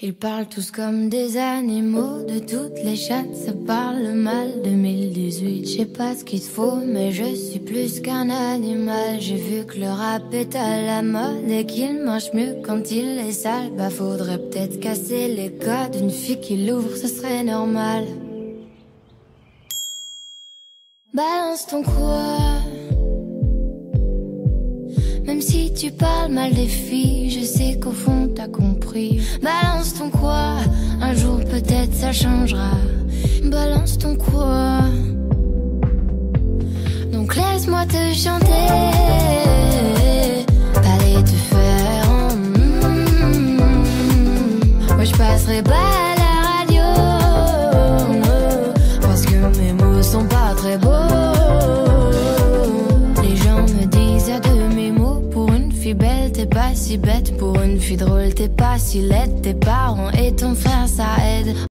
Ils parlent tous comme des animaux, de toutes les chattes, ça parle mal. 2018, je sais pas ce qu'il te faut, mais je suis plus qu'un animal. J'ai vu que le rap est à la mode et qu'il marche mieux quand il est sale. Bah faudrait peut-être casser les codes, une fille qui l'ouvre, ce serait normal. Balance ton quoi? Même si tu parles mal des filles, je sais qu'au fond t'as compris. Balance ton quoi Un jour peut-être ça changera. Balance ton quoi Donc laisse-moi te chanter. Pas te faire. mm, Moi je passerai pas à la radio. Parce que mes mots sont pas très beaux. T'es pas si bête. Pour une fille drôle, t'es pas si laide. Tes parents et ton frère, ça aide.